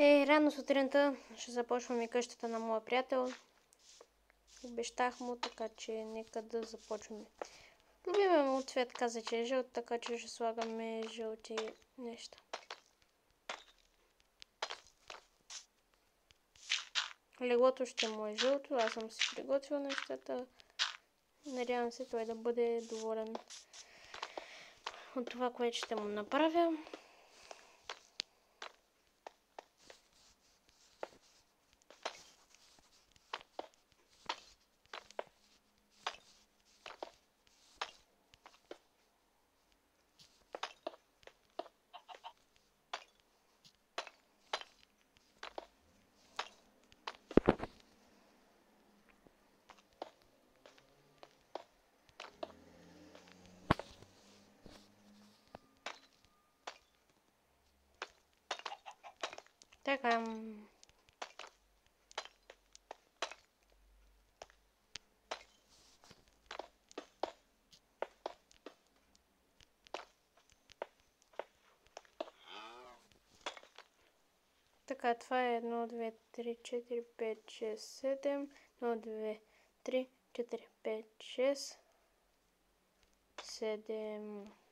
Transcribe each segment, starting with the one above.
Е, рано сутринта ще започвам и къщата на моя приятел. Обещах му, така че нека да започваме. Любимия му цвет каза, че е жълт, така че ще слагаме жълти неща. Леглото ще му е жълто, аз съм си приготвил нещата. Надявам се той да бъде доволен от това, което ще му направя. Така. Така, това е 1, 2, 3, 4, 5, 6, 7. 1, 2, 3, 4, 5, 6, 7.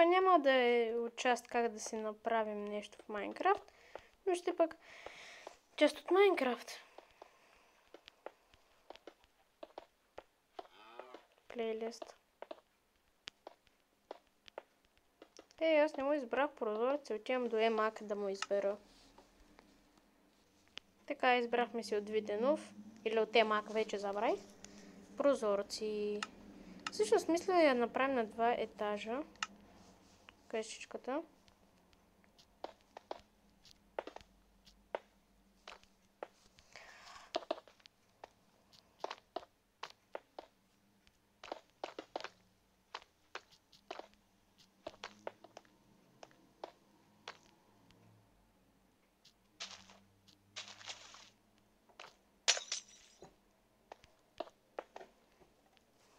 Това няма да е част как да си направим нещо в Майнкрафт, но ще пък част от Майнкрафт. Плейлист. Е, аз не му избрах прозорец, отивам до Емак да му избера. Така, избрахме си от Виденов, или от Емак вече забравих. Прозорци. Всъщност мисля да я направим на два етажа къщичката.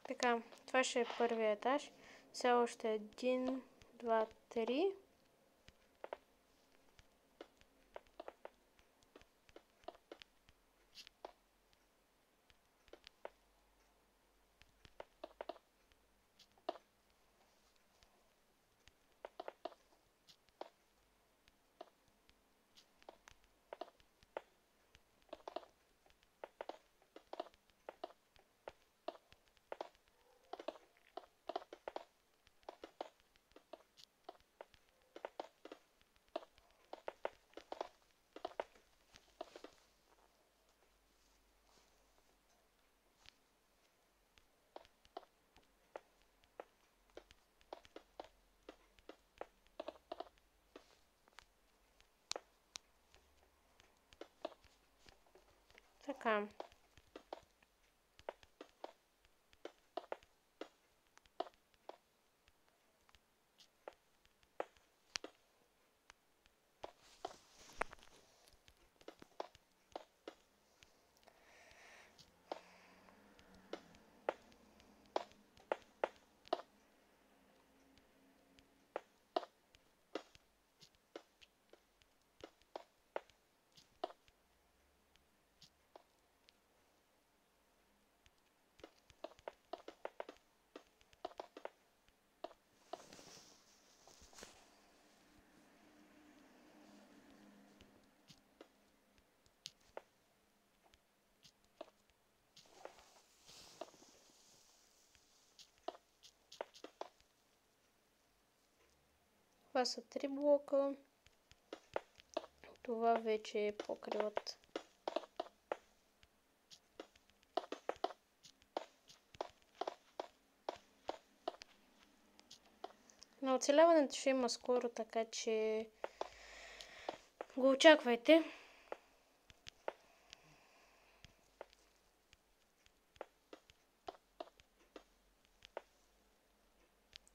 Така, това ще е първият етаж. Все още един, два, три. Така. Това са три блока. Това вече е покривът. На оцеляването ще има скоро, така че го очаквайте.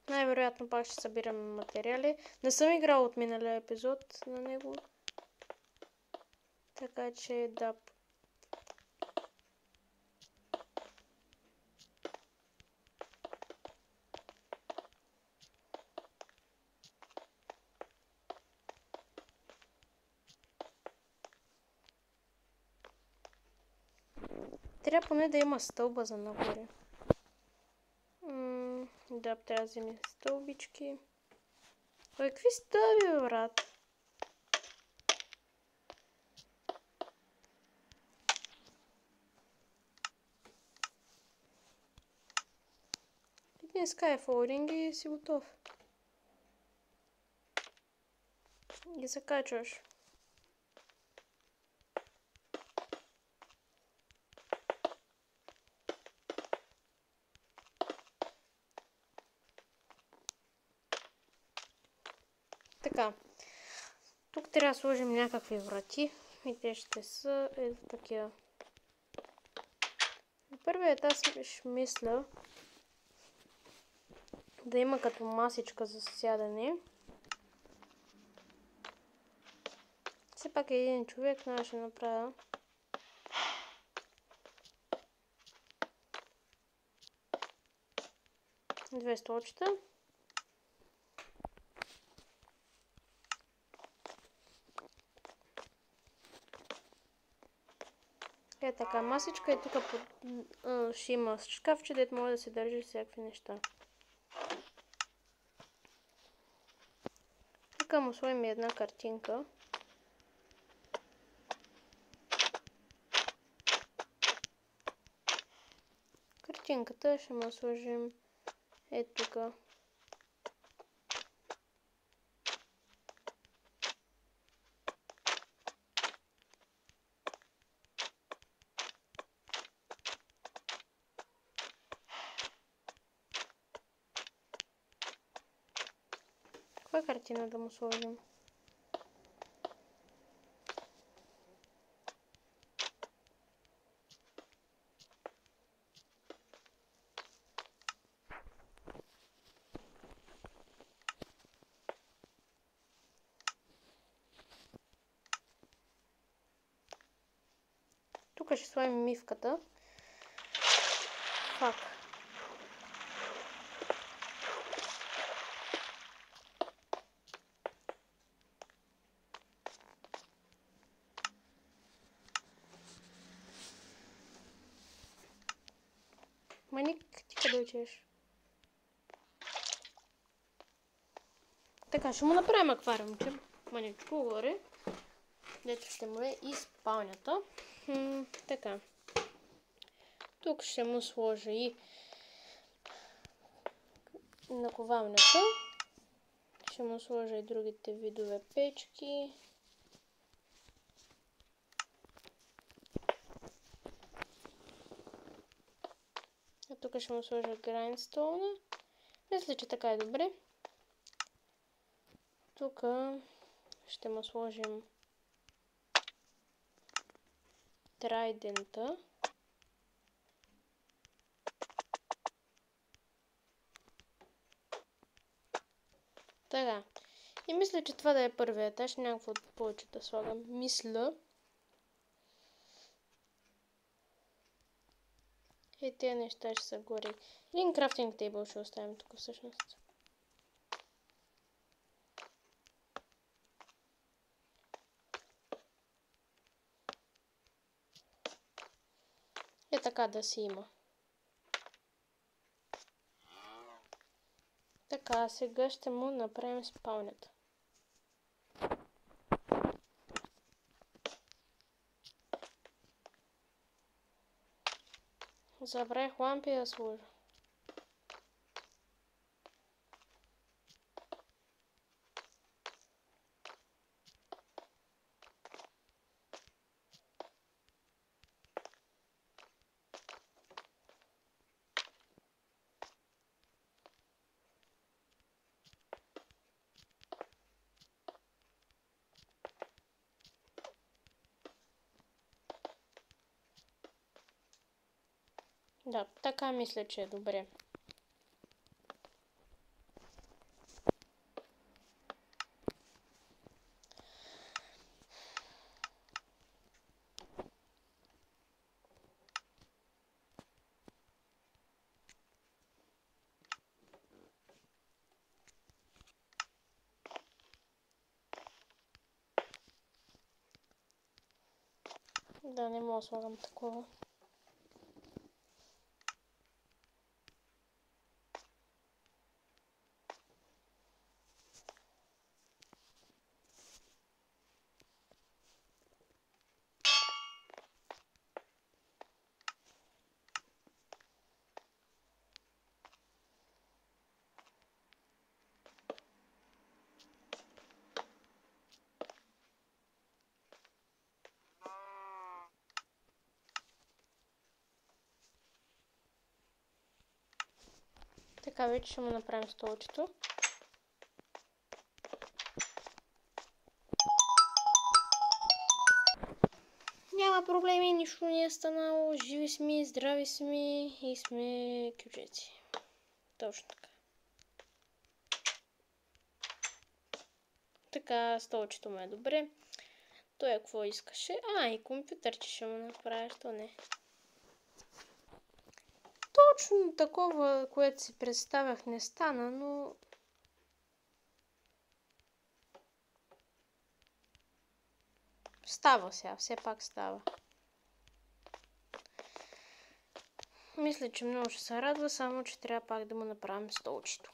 Най-вероятно пак ще събирам материали. Не съм играл от миналия епизод на него. Така че да. Трябва поне да има стълба за нагоре. Да, трябва да вземе стълбички. Ой, какви стълби, брат? Един скайфолдинг и си готов. Ги закачваш. Така. Тук трябва да сложим някакви врати. И те ще са е, такива. На първият аз ще мисля да има като масичка за сядане. Все пак един човек но ще направя. Две столчета. Така масичка и тук ще има шкафче, дето може да се държи всякакви неща. Тук му сложим една картинка. Картинката ще му сложим е тук. Каква картина да му сложим? Тук ще сложим мивката. Фак. Отиваш? Така, ще му направим аквариумче. Маничко горе. Дето ще му е и спалнята. Така. Тук ще му сложа и наковалнята. Ще му сложа и другите видове печки. Тук ще му сложа грайнстоуна. Мисля, че така е добре. Тук ще му сложим трайдента. Така. И мисля, че това да е първият етаж. Някакво повече да слагам. Мисля. И тези неща ще са горе. Един крафтинг тейбъл ще оставим тук всъщност. Е така да си има. Така, сега ще му направим спалнята. Забравих лампи да Да, така мисля, че е добре. Да, не мога да слагам такова. Така вече ще му направим столчето. Няма проблеми, нищо не е станало. Живи сме, здрави сме и сме кючеци. Точно така. Така, столчето му е добре. Той е какво искаше. А, и компютърче ще му направя, що не точно такова, което си представях, не стана, но... Става сега, все пак става. Мисля, че много ще се радва, само че трябва пак да му направим столчето.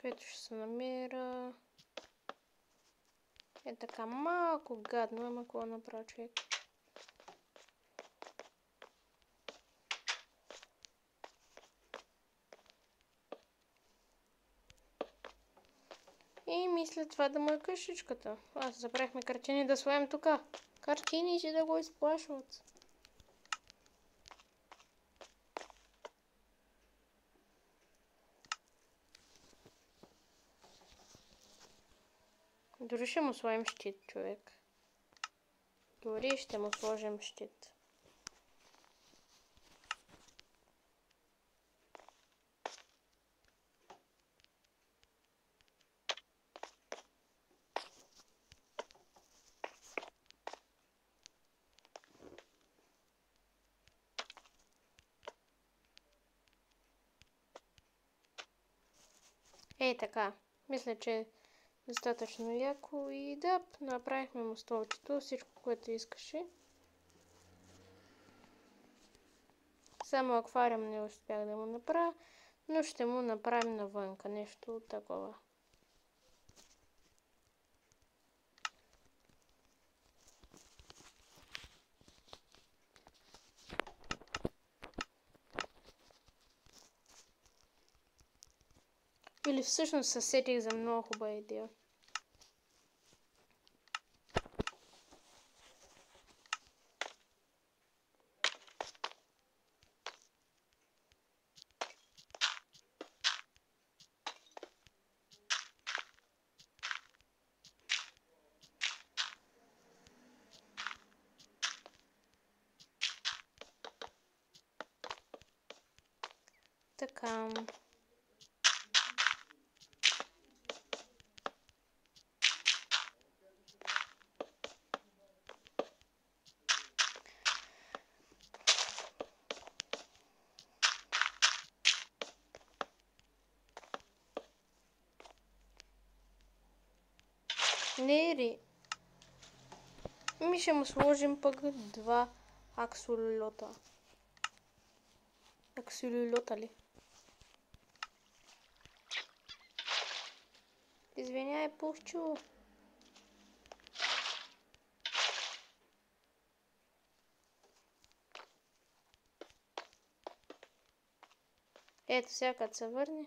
Където ще се намира. Е така малко гадно, ама какво направи човек. И мисля това да му е къщичката. Аз забрахме картини да слагам тук. Картини си да го изплашват. Дори ще му сложим щит, човек. Дори ще му сложим щит. Ей така, мисля, че достатъчно яко и да, направихме му столчето, всичко, което искаше. Само аквариум не успях да му направя, но ще му направим навънка нещо такова. Или всъщност се сетих за много хубава идея. Така. Не ли? Ми ще му сложим пък два аксолота. Аксолота ли? Пухчу. Ето сега като се върне,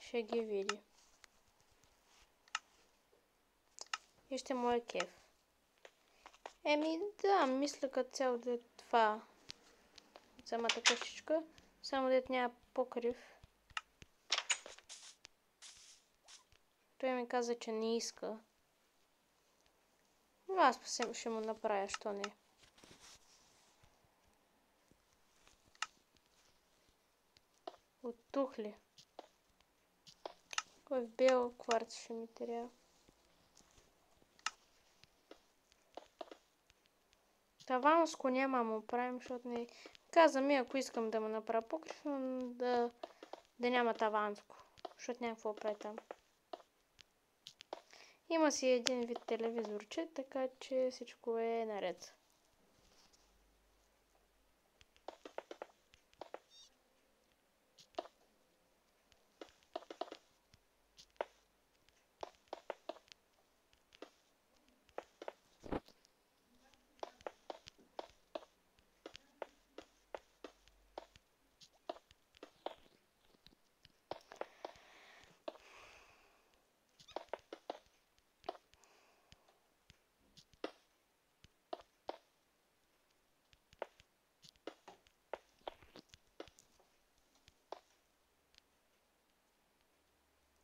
ще ги види. И ще му е кеф. Еми да, мисля като цяло да е това самата къщичка, само да няма покрив. Ми каза, че не иска. Но аз ще, му направя, що не. От тух ли? Кой в бел кварц ще ми трябва? Таванско няма му правим, защото не... Каза ми, ако искам да му направя покрив, да, да няма таванско. Защото някакво прави там. Има си един вид телевизорче, така че всичко е наред.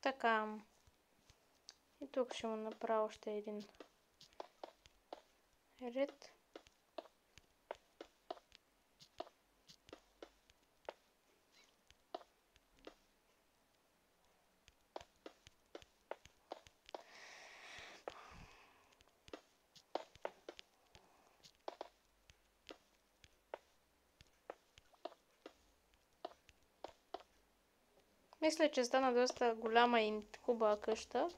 Така. И тук ще му направя още един ред. Мисля, че стана доста голяма и хубава къща.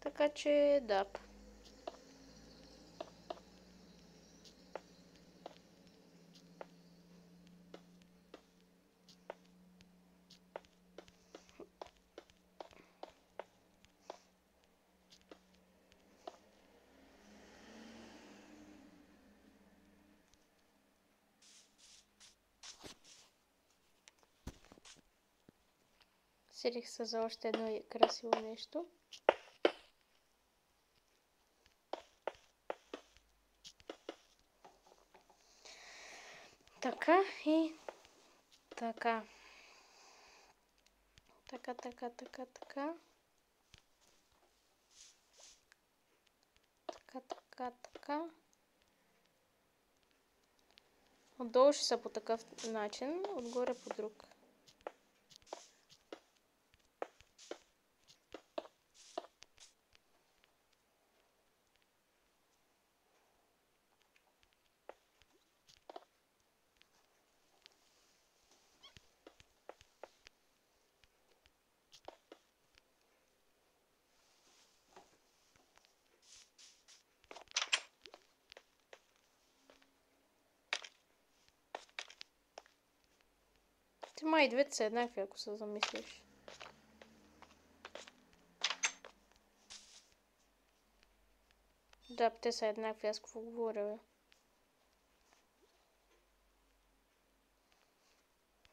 Така че да. Сетих се за още едно красиво нещо. Така и така. Така, така, така, така. Така, така, така. Отдолу ще са по такъв начин, отгоре по друг. Май двете са еднакви, ако се замислиш. Да, те са еднакви, аз какво говоря, бе?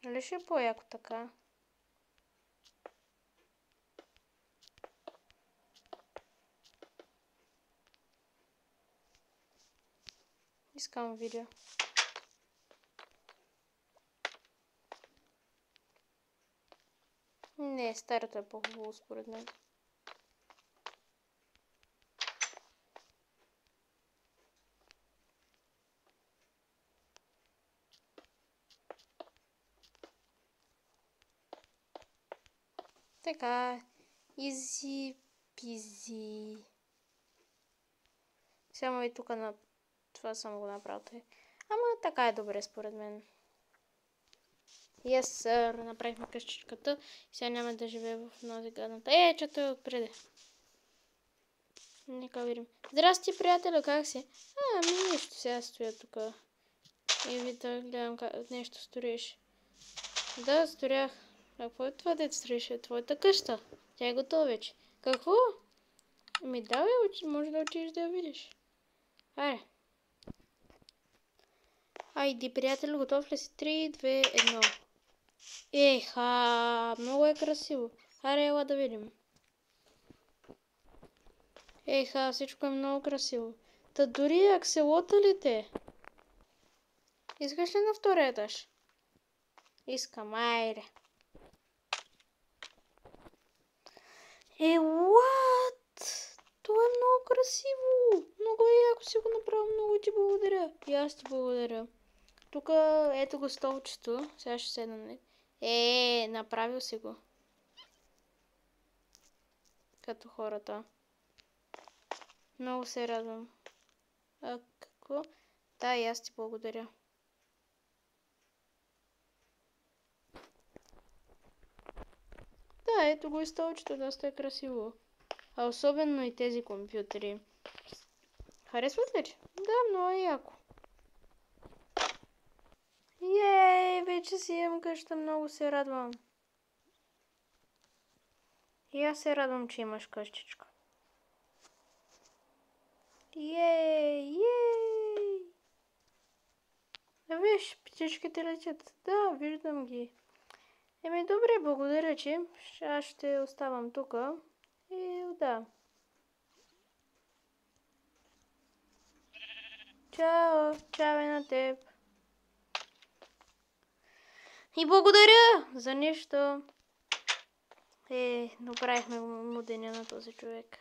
Нали ще е по-яко така? Искам видео. Не, старото е по-хубаво според мен. Така, изи пизи. Само и тук на това съм го направил. Ама така е добре според мен. Yes, sir. Направихме къщичката. Сега няма да живее в тази гадната. Е, че той е отпреде. Нека видим. Здрасти, приятеля, как си? А, ами нищо, сега стоя тук. И ви да гледам как нещо сториш. Да, сторях. Какво е това дет строиш? Е твоята къща. Тя е готова вече. Какво? Ми давай, може да учиш да я видиш. Айде. Айди, приятел, готов ли си? 3, 2, 1. Еха, много е красиво. Аре, ела да видим. Еха, всичко е много красиво. Та дори акселота ли те? Искаш ли на втория етаж? Искам, айде. Е, what? Това е много красиво. Много е яко си го направил. Много ти благодаря. И аз ти благодаря. Тук ето го столчето. Сега ще седна. Не. Е, направил си го. Като хората. Много се радвам. А какво? Да, и аз ти благодаря. Да, ето го и столчето, доста е красиво. А особено и тези компютри. Харесват ли? Да, много е яко. Ей, вече си имам къща, много се радвам. И аз се радвам, че имаш къщичка. Ей, ей! Виж, птичките летят. Да, виждам ги. Еми, добре, благодаря, че аз ще оставам тук. И да. Чао, чао и на теб. И благодаря за нищо. Е, направихме му деня на този човек.